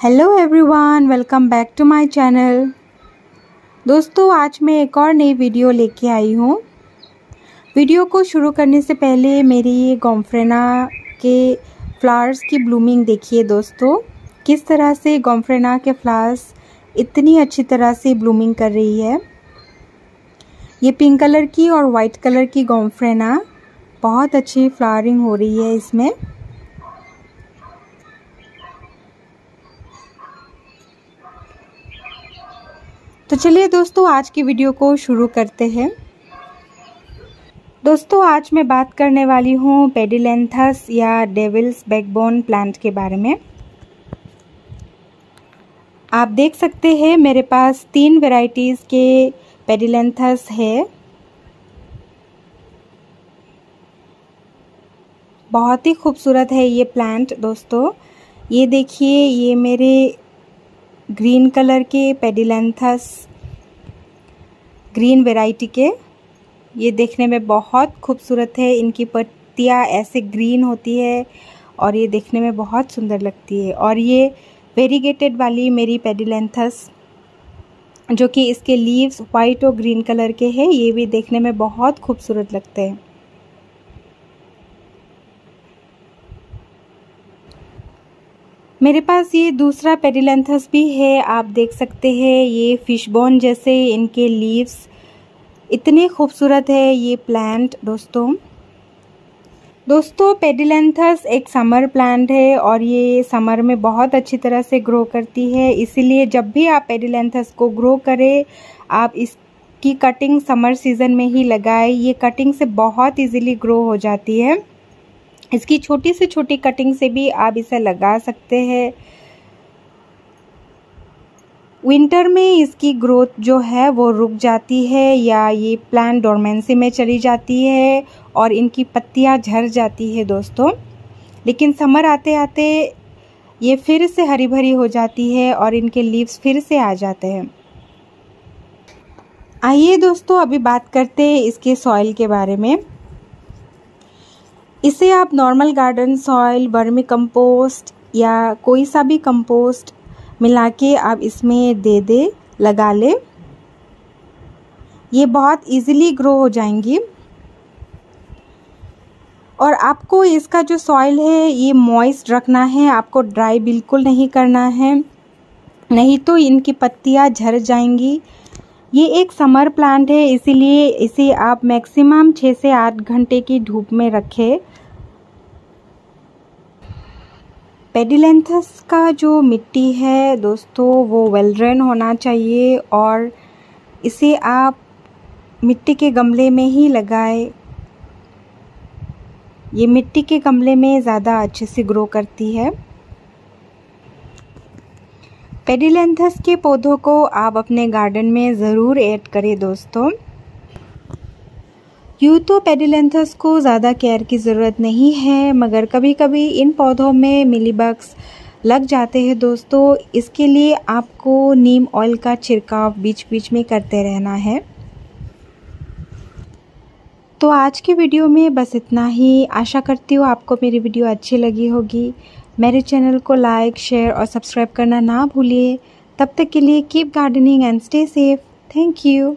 Hello everyone, welcome back to my channel. दोस्तों, आज मैं एक और नई वीडियो लेके आई हूँ। वीडियो को शुरू करने से पहले मेरी ये गोम्फ्रेना के फ्लावर्स की ब्लूमिंग देखिए दोस्तों। किस तरह से गोम्फ्रेना के फ्लावर्स इतनी अच्छी तरह से ब्लूमिंग कर रही है। ये पिंक कलर की और वाइट कलर की गोम्फ्रेना, बहुत अच्छी फ्लावरिंग हो रही है इसमें। तो चलिए दोस्तों, आज की वीडियो को शुरू करते हैं। दोस्तों, आज मैं बात करने वाली हूँ पेडिलेंथस या डेविल्स बैकबोन प्लांट के बारे में। आप देख सकते हैं, मेरे पास तीन वैरायटीज़ के पेडिलेंथस है। बहुत ही खूबसूरत है ये प्लांट, दोस्तों। ये देखिए, ये मेरे ग्रीन कलर के पेडिलेंथस, ग्रीन वैरायटी के, ये देखने में बहुत खूबसूरत है। इनकी पत्तियाँ ऐसे ग्रीन होती है और ये देखने में बहुत सुंदर लगती है। और ये वेरीगेटेड वाली मेरी पेडिलेंथस, जो कि इसके लीव्स वाइट और ग्रीन कलर के हैं, ये भी देखने में बहुत खूबसूरत लगते हैं। मेरे पास ये दूसरा पेडिलेंथस भी है, आप देख सकते हैं, ये फ़िश बोन जैसे इनके लीव्स इतने खूबसूरत है, ये प्लांट दोस्तों। दोस्तों पेडिलेंथस एक समर प्लांट है और ये समर में बहुत अच्छी तरह से ग्रो करती है। इसीलिए जब भी आप पेडिलेंथस को ग्रो करें, आप इसकी कटिंग समर सीज़न में ही लगाएँ। ये कटिंग से बहुत इजीली ग्रो हो जाती है। इसकी छोटी से छोटी कटिंग से भी आप इसे लगा सकते हैं। विंटर में इसकी ग्रोथ जो है, वो रुक जाती है या ये प्लांट डोरमेंसी में चली जाती है और इनकी पत्तियाँ झर जाती है दोस्तों। लेकिन समर आते आते ये फिर से हरी भरी हो जाती है और इनके लीव्स फिर से आ जाते हैं। आइए दोस्तों, अभी बात करते हैं इसके सॉइल के बारे में। इसे आप normal garden soil vermicompost या कोई सा भी कंपोस्ट मिला के आप इसमें दे दे, लगा ले। ये बहुत इजीली ग्रो हो जाएँगी। और आपको इसका जो सॉइल है, ये मॉइस्ट रखना है, आपको ड्राई बिल्कुल नहीं करना है। नहीं तो इनकी पत्तियाँ झर जाएँगी। ये एक समर प्लांट है, इसीलिए इसे आप मैक्सिमम छः से आठ घंटे की धूप में रखें। पेडिलेंथस का जो मिट्टी है, दोस्तों, वो वेल ड्रेन होना चाहिए और इसे आप मिट्टी के गमले में ही लगाए। ये मिट्टी के गमले में ज़्यादा अच्छे से ग्रो करती है। पेडिलेंथस के पौधों को आप अपने गार्डन में ज़रूर ऐड करें दोस्तों। यूँ तो पेडिलेंथस को ज़्यादा केयर की ज़रूरत नहीं है, मगर कभी कभी इन पौधों में मिलीबग्स लग जाते हैं दोस्तों। इसके लिए आपको नीम ऑयल का छिड़काव बीच बीच में करते रहना है। तो आज की वीडियो में बस इतना ही। आशा करती हूँ आपको मेरी वीडियो अच्छी लगी होगी। मेरे चैनल को लाइक, शेयर और सब्सक्राइब करना ना भूलिए। तब तक के लिए keep gardening and stay safe thank you